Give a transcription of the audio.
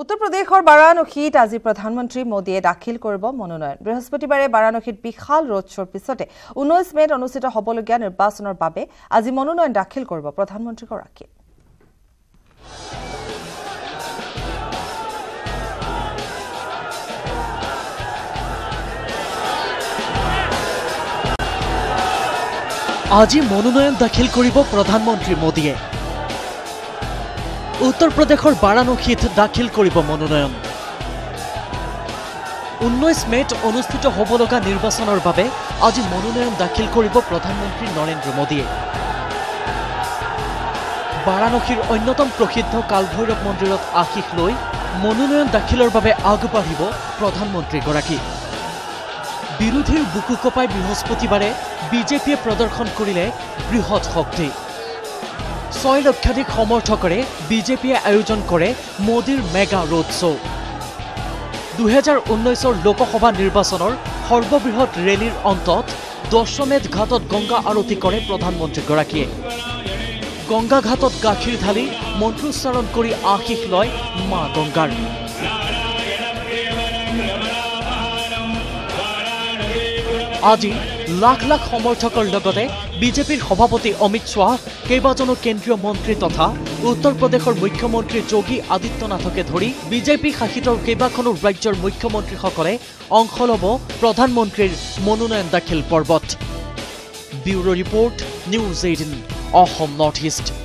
উত্তৰ প্ৰদেশৰ বাৰাণসীত আজি প্ৰধানমন্ত্ৰী মোদীয়ে দাখিল কৰিব মনোনয়ন। বৃহস্পতিবাৰে বাৰাণসীত বিশাল ৰোড শ্ব'ৰ পিছতে ঊনৈছ মে'ত অনুষ্ঠিত হ'বলগীয়া নিৰ্বাচনৰ বাবে আজি মনোনয়ন দাখিল কৰিব প্ৰধানমন্ত্ৰীগৰাকীয়ে। আজি মনোনয়ন দাখিল কৰিব প্ৰধানমন্ত্ৰী মোদীয়ে। উত্তৰ প্ৰদেশৰ বাৰাণসীত দাখিল কৰিব মনোনয়ন। ঊনৈছ মে'ত অনুষ্ঠিত হ'ব লগা নিৰ্বাচনৰ বাবে আজি মনোনয়ন দাখিল কৰিব প্ৰধানমন্ত্ৰী নৰেন্দ্ৰ মোদীয়ে। বাৰাণসীৰ অন্যতম প্ৰসিদ্ধ কালভৈৰৱ মন্দিৰত আশীষ লৈ মনোনয়ন দাখিলৰ বাবে আগবাঢ়িব প্ৰধানমন্ত্ৰীগৰাকী। বিৰোধীৰ বুকু কপাই বৃহস্পতিবাৰে বিজেপিয়ে প্ৰদৰ্শন কৰিলে বৃহৎ শক্তি। ছয় লক্ষাধিক সমৰ্থকৰে বিজেপিয়ে আয়োজন কৰে মোদীৰ মেগা ৰোড শ্ব' দুহেজাৰ ঊনৈছৰ লোকসভা নিৰ্বাচনৰ সৰ্ববৃহৎ ৰেলীৰ অন্তত দশমেধ ঘাটত গংগা আৰতি কৰে প্ৰধানমন্ত্ৰীগৰাকীয়ে। গংগা ঘাটত গাখীৰ ঢালি মন্ত্ৰোচ্চাৰণ কৰি আশীষ লয় মা গংগাৰ। আজি লাখ লাখ সমৰ্থকৰ লগতে বিজেপিৰ সভাপতি অমিত শ্বাহ কেইবাজনো কেন্দ্ৰীয় মন্ত্ৰী তথা উত্তৰ প্ৰদেশৰ মুখ্যমন্ত্ৰী যোগী আদিত্যনাথকে ধৰি বিজেপি শাসিত কেইবাখনো ৰাজ্যৰ মুখ্যমন্ত্ৰীসকলে অংশ ল'ব প্ৰধানমন্ত্ৰীৰ মনোনয়ন দাখিল পৰ্বত। Bureau' report news eighteen Assam north east.